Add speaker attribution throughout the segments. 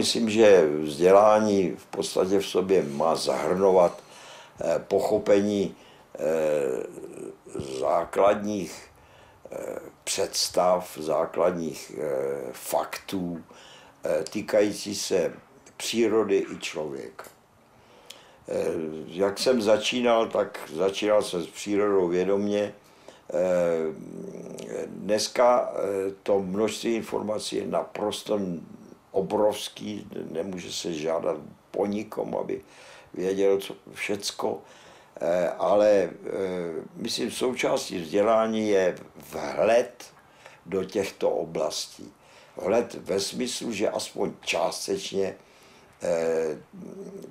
Speaker 1: myslím, že vzdělání v podstatě v sobě má zahrnovat pochopení základních představ, základních faktů týkající se přírody i člověka. Jak jsem začínal, tak začínal jsem s přírodou vědomě, Eh, dneska eh, to množství informací je naprosto obrovský, nemůže se žádat po nikom, aby věděl co všecko, eh, ale myslím, součástí vzdělání je vhled do těchto oblastí. Vhled ve smyslu, že aspoň částečně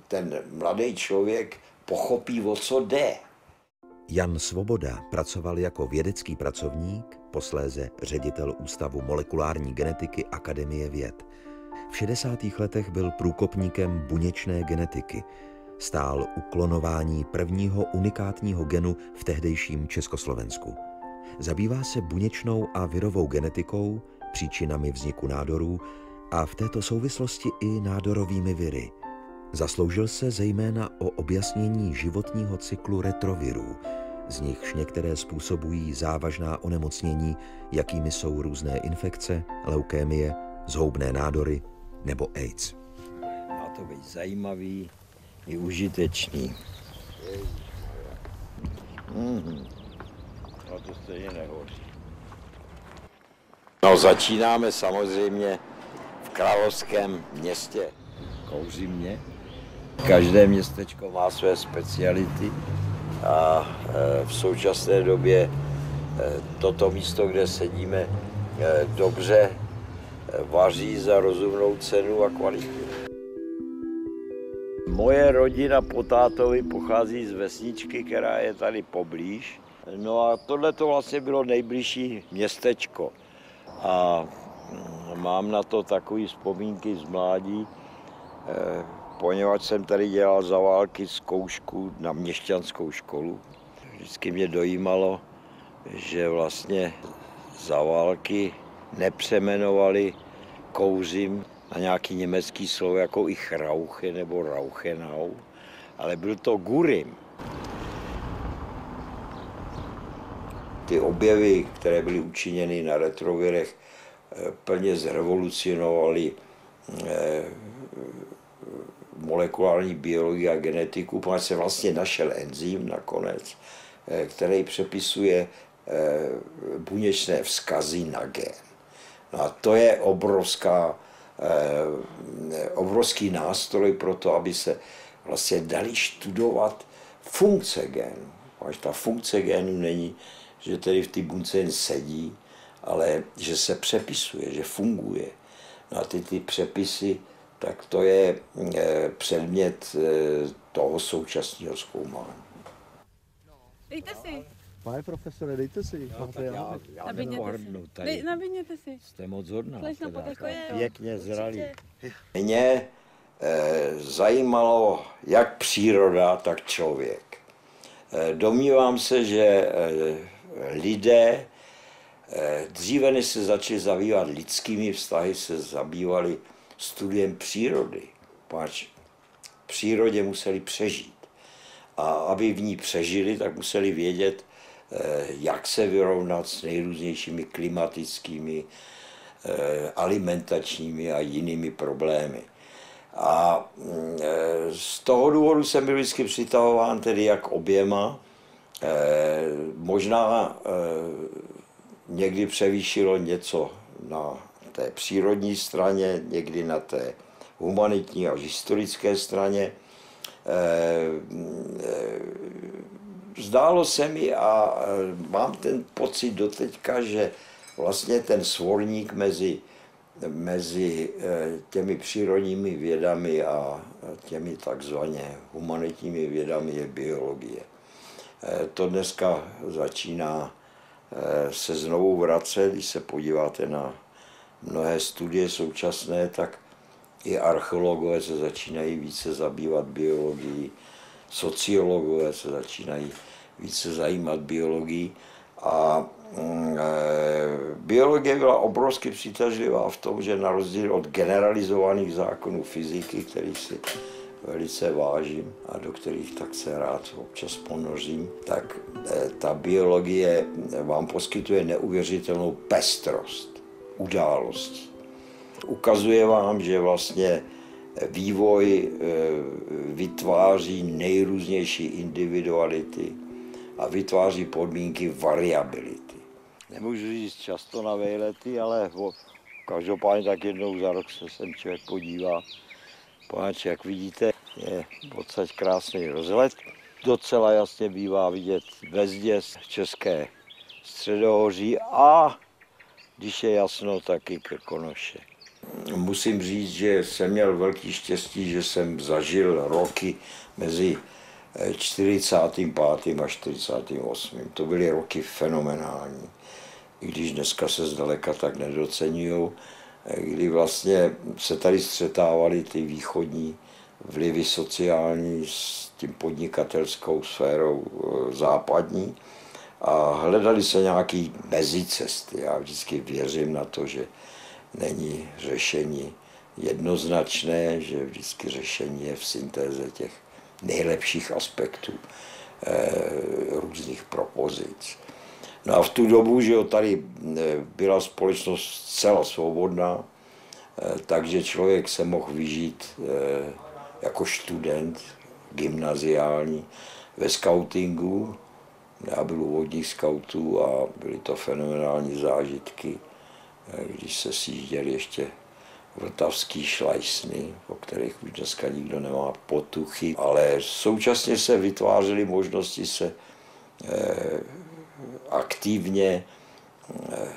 Speaker 1: ten mladý člověk pochopí, o co jde.
Speaker 2: Jan Svoboda pracoval jako vědecký pracovník, posléze ředitel Ústavu molekulární genetiky Akademie věd. V 60. letech byl průkopníkem buněčné genetiky. Stál u klonování prvního unikátního genu v tehdejším Československu. Zabývá se buněčnou a virovou genetikou, příčinami vzniku nádorů a v této souvislosti i nádorovými viry. Zasloužil se zejména o objasnění životního cyklu retrovirů, z nichž některé způsobují závažná onemocnění, jakými jsou různé infekce, leukémie, zhoubné nádory nebo AIDS.
Speaker 1: Má to být zajímavý i užitečný. Mm-hmm. A to stejně nehoří. No začínáme samozřejmě v královském městě Kouřimě. Každé městečko má své speciality a e, v současné době e, toto místo, kde sedíme, e, dobře vaří za rozumnou cenu a kvalitu. Moje rodina po tátovi pochází z vesničky, která je tady poblíž. No a tohle to vlastně bylo nejbližší městečko. A mm, mám na to takové vzpomínky z mládí poněvadž jsem tady dělal za války zkoušku na měšťanskou školu. Vždycky mě dojímalo, že vlastně za války nepřemenovali kouřím na nějaký německý slovo jako i chrauche nebo rauchenau, ale byl to gurim. Ty objevy, které byly učiněny na retrovirech, eh, plně zrevolucionovaly eh, molekulární biologii a genetiku, protože se vlastně našel enzym nakonec, eh, který přepisuje buněčné vzkazy na gen. No a to je obrovská, eh, obrovský nástroj pro to, aby se vlastně dali studovat funkce genu. Až ta funkce genu není, že tedy v té bunce jen sedí, ale že se přepisuje, že funguje. No a ty, ty přepisy tak to je eh, předmět eh, toho současného zkoumání.
Speaker 3: Dejte si.
Speaker 4: Pane profesore, dejte si.
Speaker 1: No, tak já, já nepohrdnu tady.
Speaker 3: Nabídněte si.
Speaker 1: Jste moc hodná.
Speaker 3: Jo.
Speaker 1: Pěkně zralý. Mě eh, zajímalo jak příroda, tak člověk. Eh, domnívám se, že eh, lidé eh, dříve, než se začali zabývat lidskými vztahy, se zabývali studiem přírody. Páč v přírodě museli přežít. A aby v ní přežili, tak museli vědět, jak se vyrovnat s nejrůznějšími klimatickými, eh, alimentačními a jinými problémy. A mm, eh, z toho důvodu jsem byl vždycky přitahován tedy jak oběma. Možná někdy převýšilo něco na té přírodní straně, někdy na té humanitní a historické straně. Zdálo se mi a eh, mám ten pocit doteďka, že vlastně ten svorník mezi, mezi těmi přírodními vědami a těmi takzvaně humanitními vědami je biologie. To dneska začíná se znovu vracet, když se podíváte na mnohé studie současné, tak i archeologové se začínají více zabývat biologií, sociologové se začínají více zajímat biologií a Mm, eh, Biologie byla obrovsky přitažlivá v tom, že na rozdíl od generalizovaných zákonů fyziky, kterých si velice vážím a do kterých tak se rád občas ponořím, tak eh, ta biologie vám poskytuje neuvěřitelnou pestrost událostí. Ukazuje vám, že vlastně vývoj eh, vytváří nejrůznější individuality a vytváří podmínky variability. Nemůžu říct často na vejlety, ale každopádně tak jednou za rok se sem člověk podívá. Poněvadž, jak vidíte, je v podstatě krásný rozhled. Docela jasně bývá vidět zde České středohoří a když je jasno, taky Krkonoše. Musím říct, že jsem měl velký štěstí, že jsem zažil roky mezi 45. a 48. To byly roky fenomenální, i když dneska se zdaleka tak nedocenují, kdy vlastně se tady střetávaly ty východní vlivy sociální s tím podnikatelskou sférou eh, západní a hledali se nějaký mezicesty. Já vždycky věřím na to, že není řešení jednoznačné, že vždycky řešení je v syntéze těch nejlepších aspektů eh, různých propozic. No a v tu dobu, že jo, tady eh, byla společnost zcela svobodná, eh, takže člověk se mohl vyžít jako student gymnaziální ve scoutingu. Já byl u vodních scoutů a byly to fenomenální zážitky, když se sjížděli ještě vltavský šlajsny, o kterých už dneska nikdo nemá potuchy, ale současně se vytvářely možnosti se eh, aktivně eh,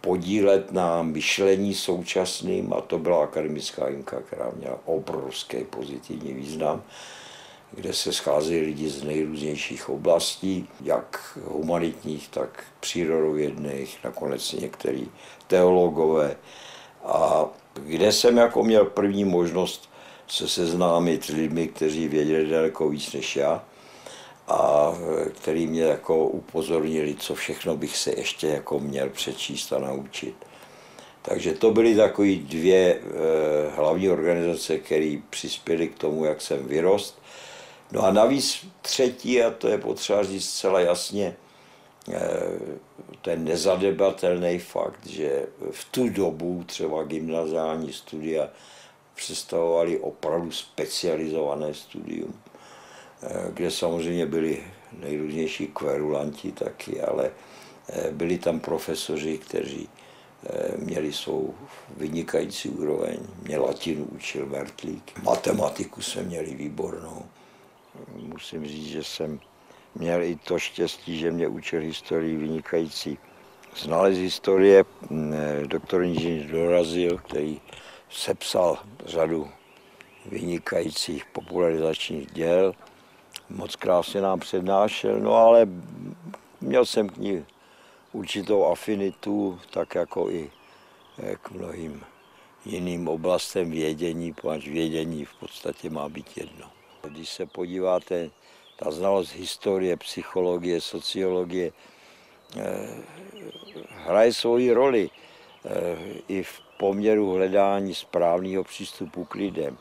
Speaker 1: podílet na myšlení současným a to byla akademická jimka, která měla obrovský pozitivní význam, kde se scházeli lidi z nejrůznějších oblastí, jak humanitních, tak přírodovědných, nakonec některý teologové. A kde jsem jako měl první možnost se seznámit s lidmi, kteří věděli daleko víc než já a který mě jako upozornili, co všechno bych se ještě jako měl přečíst a naučit. Takže to byly takové dvě e, hlavní organizace, které přispěly k tomu, jak jsem vyrost. No a navíc třetí, a to je potřeba říct zcela jasně, e, ten nezadebatelný fakt, že v tu dobu třeba gymnaziální studia představovaly opravdu specializované studium, eh, kde samozřejmě byli nejrůznější kverulanti taky, ale eh, byli tam profesoři, kteří eh, měli svou vynikající úroveň. Mě latinu učil Mertlík, matematiku jsme měli výbornou. Musím říct, že jsem měl i to štěstí, že mě učil historii vynikající znalec historie, doktor inženýr Dorazil, který sepsal řadu vynikajících popularizačních děl, moc krásně nám přednášel, no ale měl jsem k ní určitou afinitu, tak jako i eh, k mnohým jiným oblastem vědění, protože vědění v podstatě má být jedno. Když se podíváte ta znalost historie, psychologie, sociologie eh, hraje svoji roli eh, i v poměru hledání správného přístupu k lidem,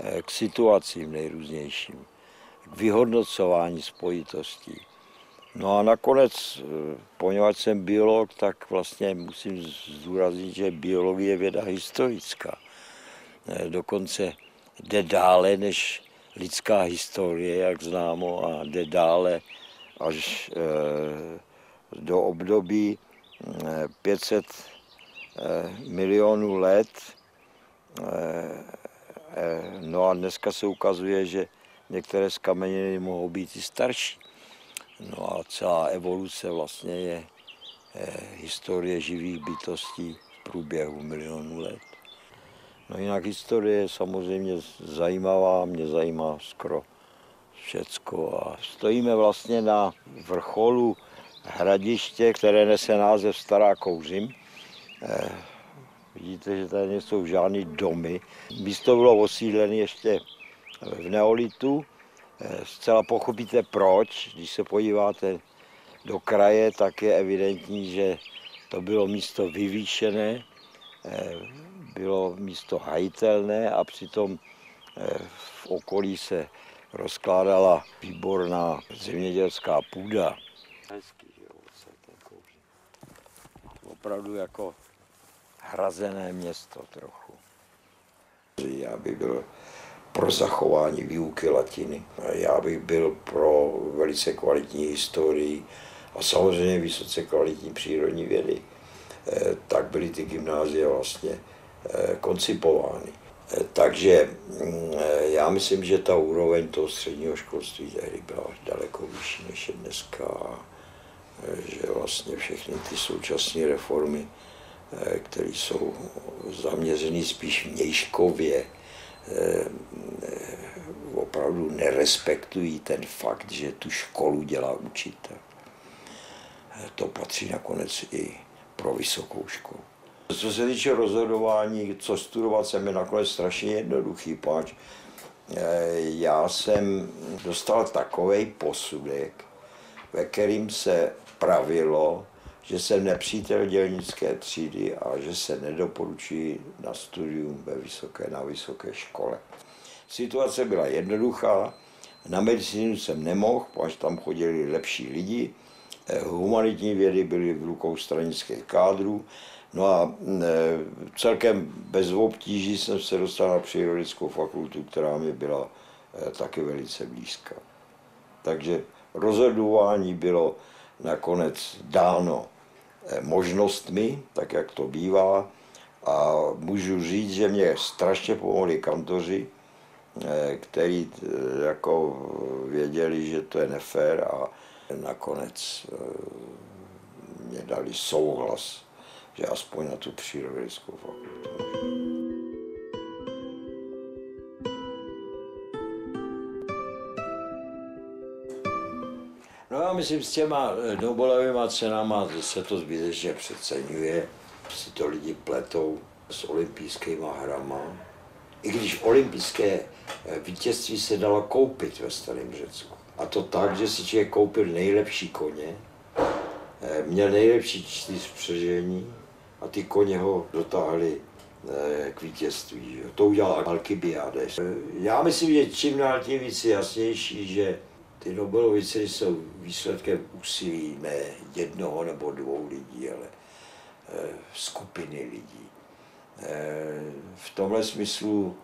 Speaker 1: eh, k situacím nejrůznějším, k vyhodnocování spojitostí. No a nakonec, poněvadž jsem biolog, tak vlastně musím zdůraznit, že biologie je věda historická. Dokonce jde dále než lidská historie, jak známo, a jde dále až eh, do období 500 eh, eh, milionů let. No a dneska se ukazuje, že některé z kameniny mohou být i starší. No a celá evoluce vlastně je historie živých bytostí v průběhu milionů let. No jinak historie je samozřejmě zajímavá, mě zajímá skoro všecko. A stojíme vlastně na vrcholu hradiště, které nese název Stará Kouřim. Eh, vidíte, že tady nejsou žádný domy. Místo bylo osídlené ještě v neolitu. Eh, zcela pochopíte proč, když se podíváte do kraje, tak je evidentní, že to bylo místo vyvýšené, eh, bylo místo hajitelné a přitom eh, v okolí se rozkládala výborná zemědělská půda. Hezký, že jo. Opravdu jako hrazené město trochu. Já bych byl pro zachování výuky latiny. Já bych byl pro velice kvalitní historii a samozřejmě vysoce kvalitní přírodní vědy. Eh, Tak byly ty gymnázia vlastně koncipovány. Eh, Takže mm, já myslím, že ta úroveň toho středního školství tehdy byla daleko vyšší než je dneska. Že vlastně všechny ty současné reformy, které jsou zaměřené spíš vnějškově, opravdu nerespektují ten fakt, že tu školu dělá učitel. To patří nakonec i pro vysokou školu. Co se týče rozhodování, co studovat, jsem je nakonec strašně jednoduchý, pač já jsem dostal takový posudek, ve kterým se pravilo, že jsem nepřítel dělnické třídy a že se nedoporučuji na studium ve vysoké, na vysoké škole. Situace byla jednoduchá, na medicínu jsem nemohl, až tam chodili lepší lidi, Eh, humanitní vědy byly v rukou stranických kádrů, no a eh, celkem bez obtíží jsem se dostal na přírodickou fakultu, která mi byla eh, taky velice blízká. Takže rozhodování bylo nakonec dáno možnostmi, tak jak to bývá, a můžu říct, že mě strašně pomohli kantoři, který jako věděli, že to je nefér a nakonec mě dali souhlas, že aspoň na tu přírodovědeckou fakultu. No já myslím, s těma Nobelovými cenama se to zbytečně přeceňuje. Si to lidi pletou s olympijskými hrama. I když olympijské vítězství se dalo koupit ve Starém Řecku. A to tak, že si člověk koupil nejlepší koně, měl nejlepší čtyřpřežení a ty koně ho dotáhli k vítězství. To udělal Alkybiades. Já myslím, že čím dál tím víc jasnější, že ty Nobelovy ceny jsou výsledkem úsilí ne jednoho nebo dvou lidí, ale skupiny lidí. V tomhle smyslu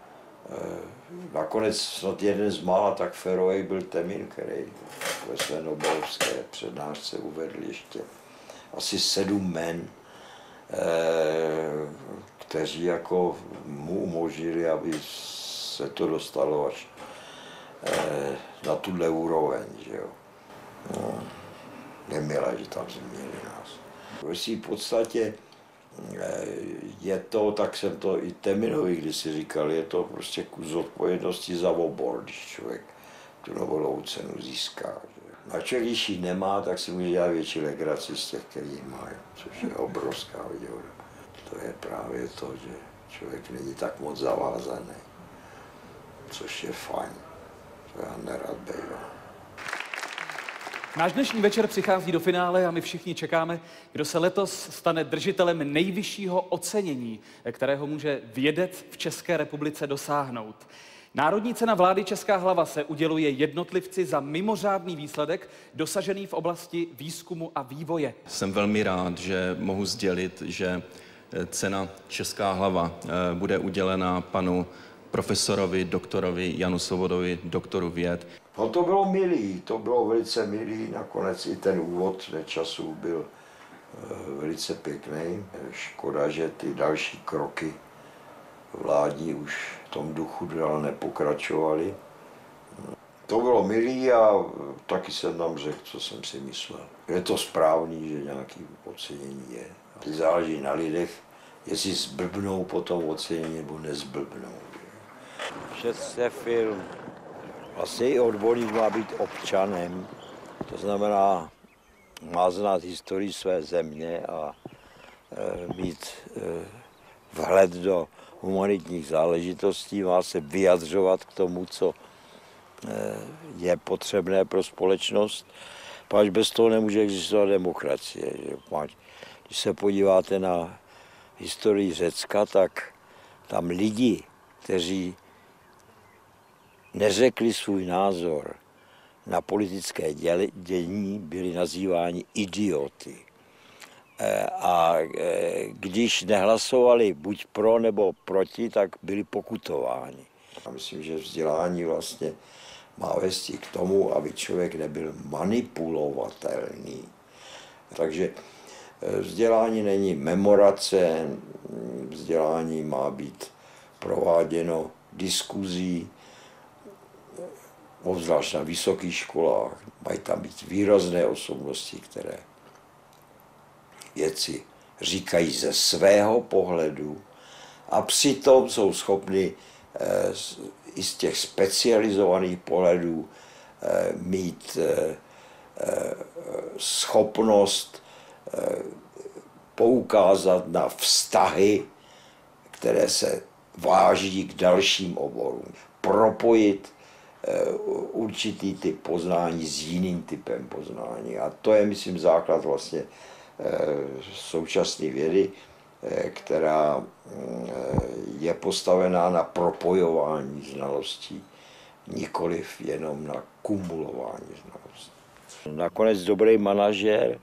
Speaker 1: nakonec snad jeden z mála tak ferovej byl Temin, který ve své Nobelovské přednášce uvedl ještě asi sedm men, kteří jako mu umožnili, aby se to dostalo až na tuhle úroveň, že jo. No, nemilé, že tam zmínili nás. V podstatě je to, tak jsem to i Teminovi kdysi říkal, je to prostě kus odpovědnosti za obor, když člověk tu Nobelovu cenu získá. A člověk, když ji nemá, tak si může dělat větší legraci z těch, kteří mají, což je obrovská výhoda. To je právě to, že člověk není tak moc zavázaný, což je fajn. To já nerad bývám.
Speaker 5: Náš dnešní večer přichází do finále a my všichni čekáme, kdo se letos stane držitelem nejvyššího ocenění, kterého může vědec v České republice dosáhnout. Národní cena vlády Česká hlava se uděluje jednotlivci za mimořádný výsledek dosažený v oblasti výzkumu a vývoje.
Speaker 6: Jsem velmi rád, že mohu sdělit, že cena Česká hlava eh, bude udělena panu profesorovi, doktorovi Janu Svobodovi, doktoru věd.
Speaker 1: No to bylo milý, to bylo velice milý, nakonec i ten úvod času byl velice pěkný. Škoda, že ty další kroky vládní už v tom duchu dál nepokračovaly. To bylo milý a taky jsem tam řekl, co jsem si myslel. Je to správný, že nějaký ocenění je. Záleží na lidech, jestli zblbnou po tom ocenění nebo nezblbnou. Šest film Vlastně i odborník má být občanem, to znamená, má znát historii své země a e, mít e, vhled do humanitních záležitostí, má se vyjadřovat k tomu, co e, je potřebné pro společnost. Páč bez toho nemůže existovat demokracie. Když se podíváte na historii Řecka, tak tam lidi, kteří neřekli svůj názor na politické dění, byli nazýváni idioty. Eh, A eh, když nehlasovali buď pro nebo proti, tak byli pokutováni. Já myslím, že vzdělání vlastně má vést k tomu, aby člověk nebyl manipulovatelný. Takže eh, vzdělání není memorace, vzdělání má být prováděno diskuzí, obzvlášť na vysokých školách. Mají tam být výrazné osobnosti, které věci říkají ze svého pohledu a přitom jsou schopni eh, i z těch specializovaných pohledů eh, mít eh, schopnost poukázat na vztahy, které se váží k dalším oborům. Propojit určitý typ poznání s jiným typem poznání. A to je, myslím, základ vlastně současné vědy, eh, která eh, je postavená na propojování znalostí, nikoliv jenom na kumulování znalostí. Nakonec dobrý manažer,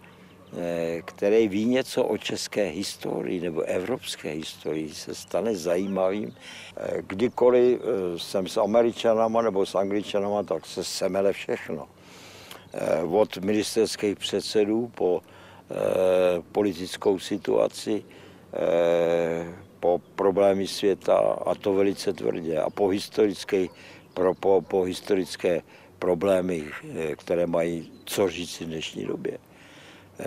Speaker 1: eh, který ví něco o české historii nebo evropské historii, se stane zajímavým. Eh, Kdykoliv eh, jsem s Američanama nebo s Angličanama, tak se semele všechno. Eh, Od ministerských předsedů po eh, politickou situaci, eh, po problémy světa a to velice tvrdě a po historické, pro, po, po historické problémy, eh, které mají co říct v dnešní době. Eh,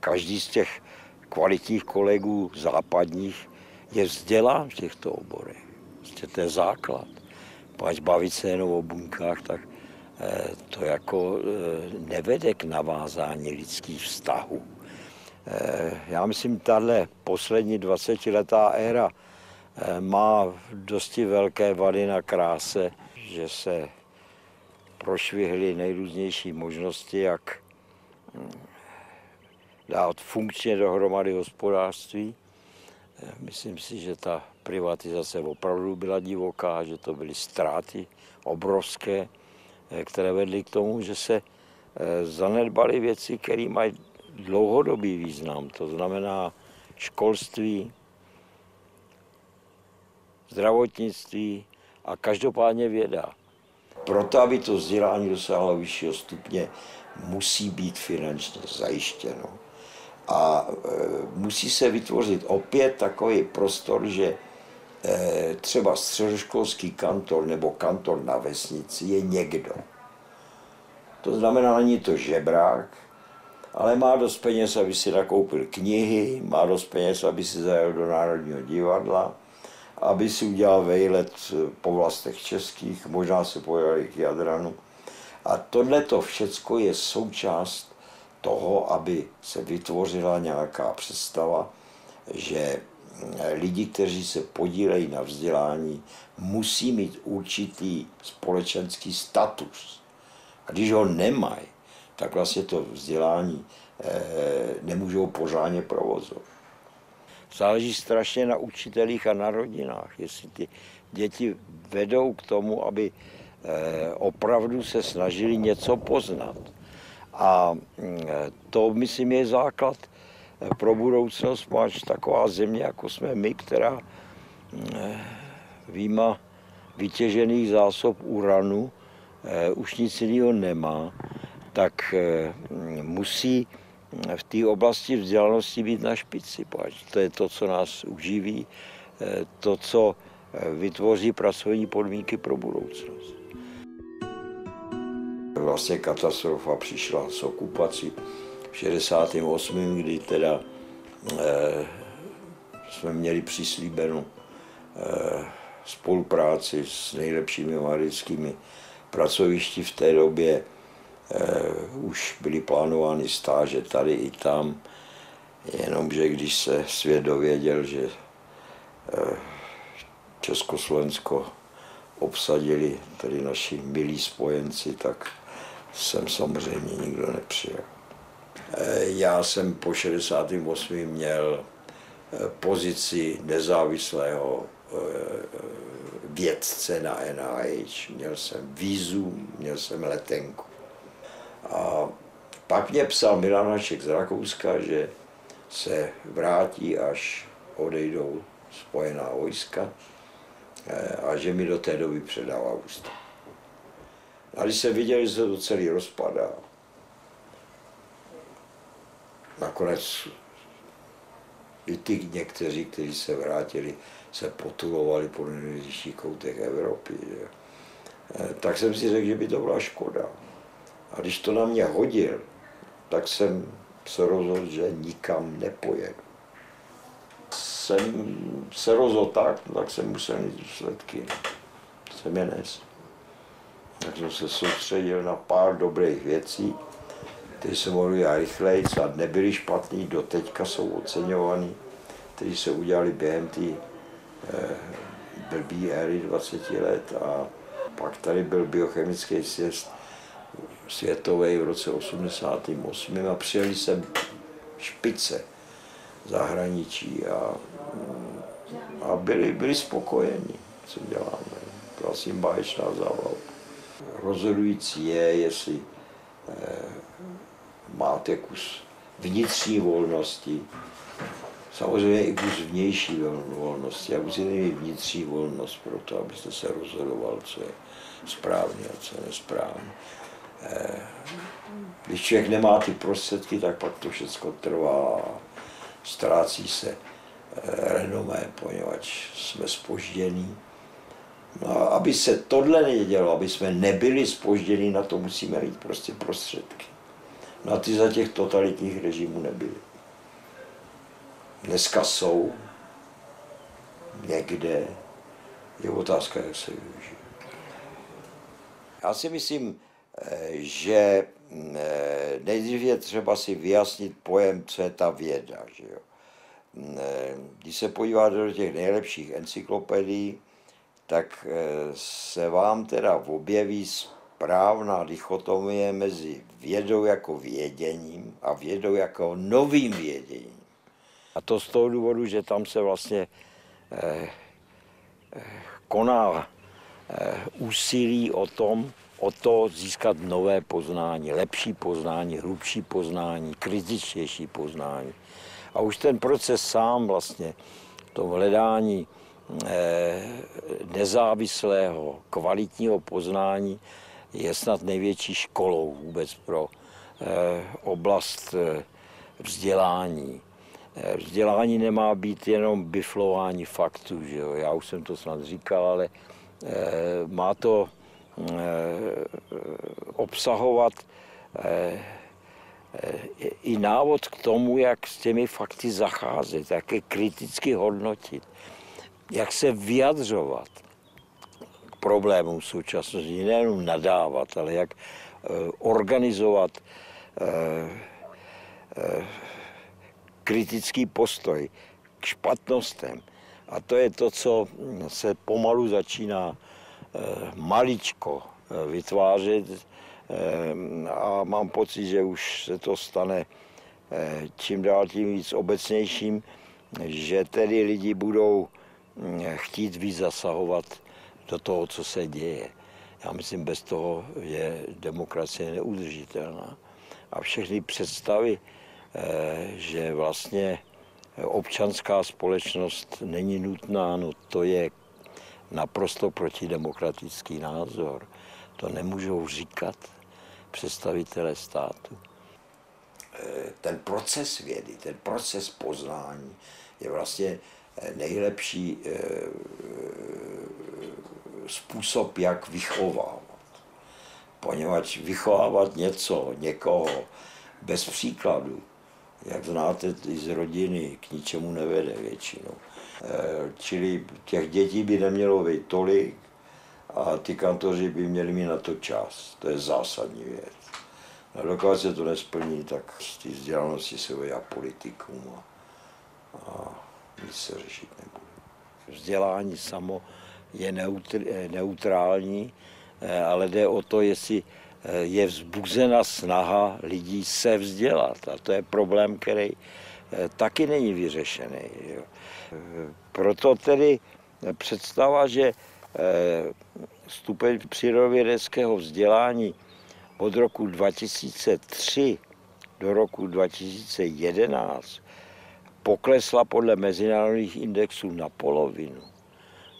Speaker 1: Každý z těch kvalitních kolegů západních je vzdělán v těchto oborech. Prostě to je základ. Páč bavit se jenom o buňkách, tak eh, to jako eh, nevede k navázání lidských vztahů. Eh, Já myslím, tahle poslední 20-letá éra eh, má dosti velké vady na kráse, že se prošvihly nejrůznější možnosti, jak hm, dát funkčně dohromady hospodářství. Eh, Myslím si, že ta privatizace opravdu byla divoká, že to byly ztráty obrovské, eh, které vedly k tomu, že se eh, zanedbaly věci, které mají dlouhodobý význam. To znamená školství, zdravotnictví a každopádně věda. Proto, aby to vzdělání dosáhlo vyššího stupně, musí být finančně zajištěno. A e, musí se vytvořit opět takový prostor, že třeba středoškolský kantor nebo kantor na vesnici je někdo. To znamená, není to žebrák, ale má dost peněz, aby si nakoupil knihy, má dost peněz, aby si zajel do Národního divadla, aby si udělal vejlet po vlastech českých, možná se pojel i k Jadranu. A tohle to všecko je součást toho, aby se vytvořila nějaká představa, že lidi, kteří se podílejí na vzdělání, musí mít určitý společenský status. A když ho nemají, tak vlastně to vzdělání eh, nemůžou pořádně provozovat. Záleží strašně na učitelích a na rodinách, jestli ty děti vedou k tomu, aby eh, opravdu se snažili něco poznat. A mm, to, myslím, je základ eh, pro budoucnost, máš taková země, jako jsme my, která mm, výjima vytěžených zásob uranu eh, už nic jiného nemá, tak eh, musí v té oblasti vzdělanosti být na špici. Páč. To je to, co nás uživí, eh, to, co eh, vytvoří pracovní podmínky pro budoucnost. Vlastně katastrofa přišla s okupací 68., kdy teda eh, jsme měli přislíbenou eh, spolupráci s nejlepšími americkými pracovišti v té době. Eh, už byly plánovány stáže tady i tam, jenomže když se svět dověděl, že eh, Československo obsadili tedy naši milí spojenci, tak jsem samozřejmě nikdo nepřijal. Eh, Já jsem po 68. měl eh, pozici nezávislého eh, vědce na NIH. Měl jsem vízum, měl jsem letenku. A pak mě psal Milan Hašek z Rakouska, že se vrátí, až odejdou spojená vojska a že mi do té doby předává ústav. A když jsem viděl, že se to celý rozpadá, nakonec i ty někteří, kteří se vrátili, se potulovali po nejrůznějších koutech Evropy. Že? Tak jsem si řekl, že by to byla škoda. A když to na mě hodil, tak jsem se rozhodl, že nikam nepojedu. Jsem se rozhodl tak, tak jsem musel mít důsledky. Jsem je nes. Tak jsem se soustředil na pár dobrých věcí, které se mohly dělat rychleji a nebyly špatný, do teďka jsou oceňovaný, které se udělali během té eh, blbý éry 20 let a pak tady byl biochemický sjezd světový v roce 88 a přijeli sem špice zahraničí a, a byli, byli spokojeni, co děláme. To asi báječná zábava. Rozhodující je, jestli eh, máte kus vnitřní volnosti, samozřejmě i kus vnější volnosti. A musíte mít vnitřní volnost pro to, abyste se rozhodoval, co je správně a co je nesprávně. Eh, když člověk nemá ty prostředky, tak pak to všechno trvá a ztrácí se eh, renomé, poněvadž jsme spoždění. No aby se tohle nedělo, aby jsme nebyli spoždění, na to musíme mít prostě prostředky. No a ty za těch totalitních režimů nebyly. Dneska jsou někde, je otázka, jak se využije. Já si myslím, že nejdřív je třeba si vyjasnit pojem, co je ta věda. Že jo. Když se podíváte do těch nejlepších encyklopedií, tak se vám teda objeví správná dichotomie mezi vědou jako věděním a vědou jako novým věděním. A to z toho důvodu, že tam se vlastně eh, koná eh, úsilí o tom, o to získat nové poznání, lepší poznání, hlubší poznání, kritičtější poznání. A už ten proces sám vlastně, to hledání eh, nezávislého, kvalitního poznání je snad největší školou vůbec pro eh, oblast eh, vzdělání. Vzdělání nemá být jenom biflování faktů, že jo? já už jsem to snad říkal, ale má to Eh, obsahovat eh, i návod k tomu, jak s těmi fakty zacházet, jak je kriticky hodnotit, jak se vyjadřovat problémům současnosti, nejenom nadávat, ale jak eh, organizovat kritický postoj k špatnostem. A to je to, co se pomalu začíná Eh, maličko eh, vytvářet eh, a mám pocit, že už se to stane čím dál tím víc obecnějším, že tedy lidi budou hm, chtít víc zasahovat do toho, co se děje. Já myslím, bez toho je demokracie neudržitelná. A všechny představy, že vlastně občanská společnost není nutná, no to je naprosto protidemokratický názor. To nemůžou říkat představitelé státu. Eh, ten proces vědy, ten proces poznání je vlastně eh, nejlepší eh, způsob, jak vychovávat. Poněvadž vychovávat něco, někoho bez příkladu, jak znáte z rodiny, k ničemu nevede většinou. Eh, čili těch dětí by nemělo být tolik a ty kantoři by měli mít na to čas. To je zásadní věc. A dokud se to nesplní, tak z té vzdělanosti se vejá politikům a nic se řešit nebude. Vzdělání samo je neutr, neutrální, eh, ale jde o to, jestli eh, je vzbuzena snaha lidí se vzdělat. A to je problém, který eh, taky není vyřešený. Eh, Proto tedy představa, že stupeň přírodovědeckého vzdělání od roku 2003 do roku 2011 poklesla podle mezinárodních indexů na polovinu.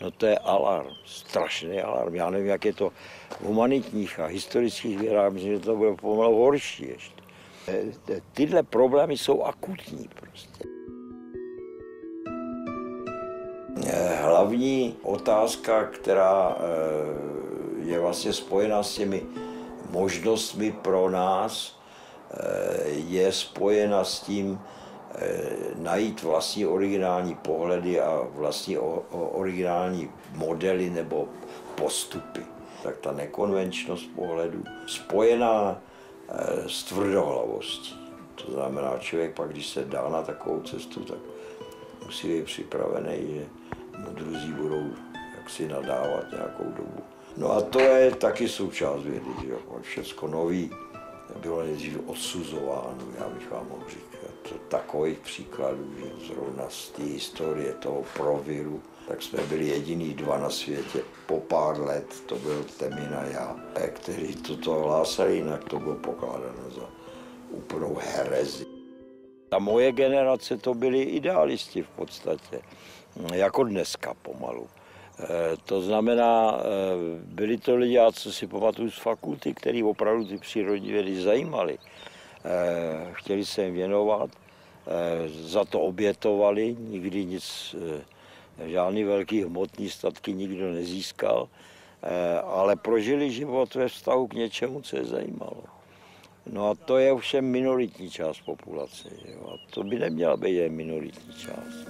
Speaker 1: No to je alarm, strašný alarm. Já nevím, jak je to v humanitních a historických vědách, myslím, že to bude pomalu horší ještě. Eh, Tyhle problémy jsou akutní prostě. Eh, Hlavní otázka, která eh, je vlastně spojená s těmi možnostmi pro nás, eh, je spojena s tím eh, najít vlastní originální pohledy a vlastní originální modely nebo postupy. Tak ta nekonvenčnost pohledu spojená eh, s tvrdohlavostí. To znamená, člověk pak, když se dá na takovou cestu, tak musí být připravený, že mu druzí budou jaksi nadávat nějakou dobu. No a to je taky součást vědy, že jo. Všecko nový bylo nejdřív odsuzováno, já bych vám mohl říkat. Takových příkladů, že zrovna z té historie toho proviru, tak jsme byli jediní dva na světě po pár let, to byl Temin a já, kteří toto hlásali, jinak to bylo pokládáno za úplnou herezi. Ta moje generace to byli idealisti v podstatě, jako dneska pomalu. Eh, To znamená, eh, byli to lidé, co si pamatuju z fakulty, který opravdu ty přírodní vědy zajímali. Eh, Chtěli se jim věnovat, eh, za to obětovali, nikdy nic, eh, žádný velký hmotný statky nikdo nezískal, ale prožili život ve vztahu k něčemu, co je zajímalo. No a to je ovšem minoritní část populace. Jo? A to by neměla být minoritní část.